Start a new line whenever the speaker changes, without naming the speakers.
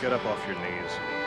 Get up off your knees.